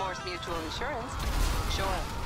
Force Mutual Insurance. Sure.